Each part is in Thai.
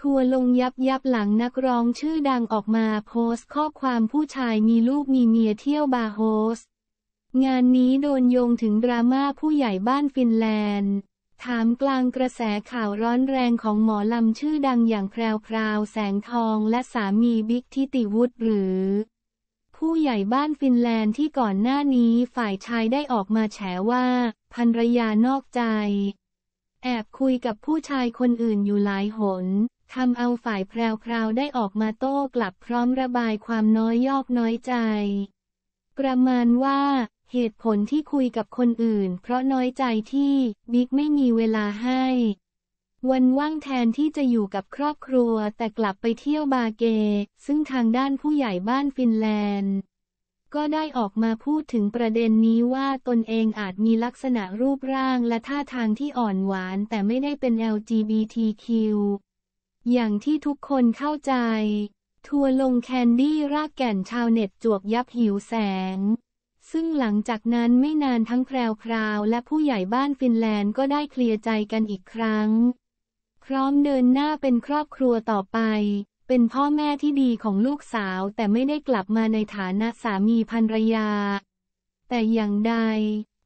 ทัวร์ลงยับยับหลังนักร้องชื่อดังออกมาโพสต์ข้อความผู้ชายมีลูกมีเมียเที่ยวบาร์โฮสต์ งานนี้โดนโยงถึงดราม่าผู้ใหญ่บ้านฟินแลนด์ ท่ามกลางกระแสข่าวร้อนแรงของหมอลำชื่อดังอย่างแพรวพราวแสงทองและสามีบิ๊กทิติวุฒิหรือ ผู้ใหญ่บ้านฟินแลนด์ที่ก่อนหน้านี้ฝ่ายชายได้ออกมาแฉว่าภรรยานอกใจแอบคุยกับผู้ชายคนอื่นอยู่หลายหน ทำเอาฝ่ายแพรวๆได้ออกมาโต้กลับพร้อมระบายความน้อยยอกน้อยใจ ประมาณว่าเหตุผลที่คุยกับคนอื่น เพราะน้อยใจที่บิ๊กไม่มีเวลาให้ วันว่างแทนที่จะอยู่กับครอบครัวแต่กลับไปเที่ยวบาเก ซึ่งทางด้านผู้ใหญ่บ้านฟินแลนด์ ก็ได้ออกมาพูดถึงประเด็นนี้ว่าตนเองอาจมีลักษณะรูปร่างและท่าทางที่อ่อนหวานแต่ไม่ได้เป็น LGBTQ อย่างที่ทุกคนเข้าใจ ทัวร์ลงแคนดี้รากแก่นชาวเน็ตจวกยับหิวแสง ซึ่งหลังจากนั้นไม่นานทั้งแพรวพราวและผู้ใหญ่บ้านฟินแลนด์ก็ได้เคลียร์ใจกันอีกครั้ง พร้อมเดินหน้าเป็นครอบครัวต่อไป เป็นพ่อแม่ที่ดีของลูกสาวแต่ไม่ได้กลับมาในฐานะสามีภรรยา แต่อย่างใด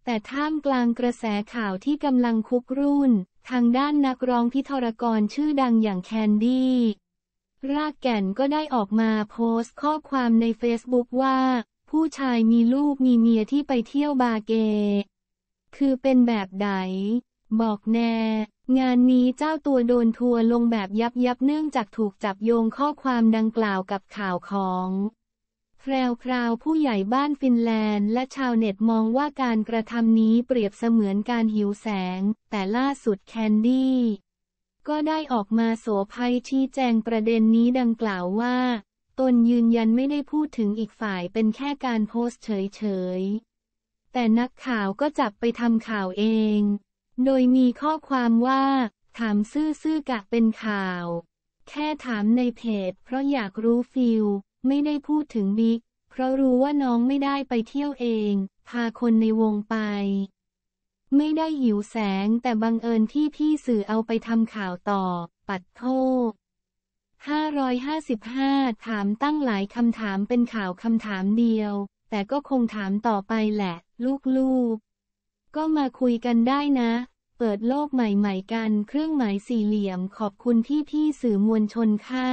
แต่ท่ามกลางกระแสข่าวที่กำลังคุกรุ่น ทางด้านนักร้องพิธีกรชื่อดังอย่างแคนดี้ รากแก่นก็ได้ออกมาโพสต์ข้อความในเฟซบุ๊กว่า ผู้ชายมีลูกมีเมียที่ไปเที่ยวบาร์เกย์ คือเป็นแบบใดบอกแน่ งานนี้เจ้าตัวโดนทัวร์ลงแบบยับยับเนื่องจากถูกจับโยงข้อความดังกล่าวกับข่าวของ แพรวพราวผู้ใหญ่บ้านฟินแลนด์ และชาวเน็ตมองว่าการกระทำนี้เปรียบเสมือนการหิวแสง แต่ล่าสุดแคนดี้ก็ได้ออกมาโสภัยชี้แจงประเด็นนี้ดังกล่าวว่า ตนยืนยันไม่ได้พูดถึงอีกฝ่ายเป็นแค่การโพสต์เฉยๆ แต่นักข่าวก็จับไปทำข่าวเอง โดยมีข้อความว่า ถามซื่อๆกะเป็นข่าว แค่ถามในเพจเพราะอยากรู้ฟิล ไม่ได้พูดถึงบิ๊ก เพราะรู้ว่าน้องไม่ได้ไปเที่ยวเอง พาคนในวงไป ไม่ได้หิวแสงแต่บังเอิญที่พี่สื่อเอาไปทำข่าวต่อ ปัดโทษ555 ถามตั้งหลายคำถามเป็นข่าวคำถามเดียว แต่ก็คงถามต่อไปแหละ ลูกๆ ก็มาคุยกันได้นะ เปิดโลกใหม่ ๆ กัน เครื่องหมายสี่เหลี่ยมขอบคุณที่พี่สื่อมวลชนค่ะ